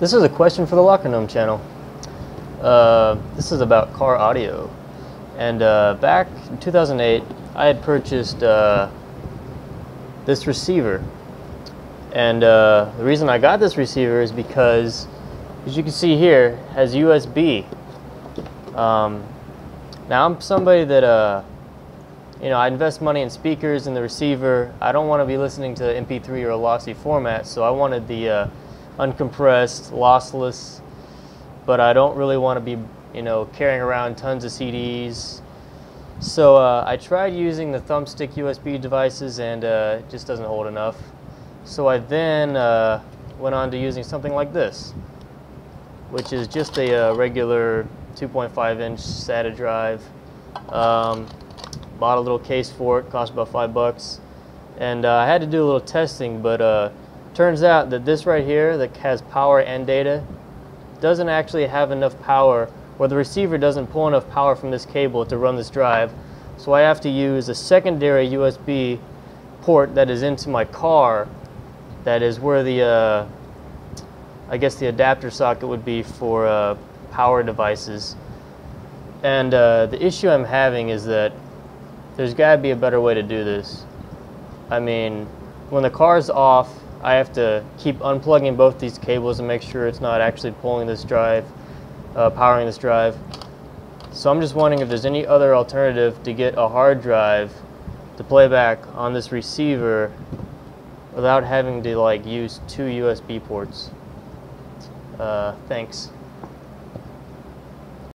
This is a question for the LockerGnome channel. Uh, this is about car audio. And uh, back in 2008, I had purchased uh, this receiver. And uh, the reason I got this receiver is because, as you can see here, has USB. Um, now I'm somebody that, uh, you know, I invest money in speakers and the receiver. I don't want to be listening to MP3 or a lossy format, so I wanted the uh, uncompressed, lossless, but I don't really want to be, you know, carrying around tons of CDs. So uh, I tried using the thumbstick USB devices and uh, it just doesn't hold enough. So I then uh, went on to using something like this, which is just a uh, regular 2.5 inch SATA drive. Um, bought a little case for it, cost about five bucks. And uh, I had to do a little testing, but uh, Turns out that this right here that has power and data doesn't actually have enough power or the receiver doesn't pull enough power from this cable to run this drive. So I have to use a secondary USB port that is into my car that is where the uh, I guess the adapter socket would be for uh, power devices. And uh, the issue I'm having is that there's got to be a better way to do this. I mean, when the car's off I have to keep unplugging both these cables and make sure it's not actually pulling this drive, uh, powering this drive. So I'm just wondering if there's any other alternative to get a hard drive to play back on this receiver without having to like use two USB ports. Uh, thanks.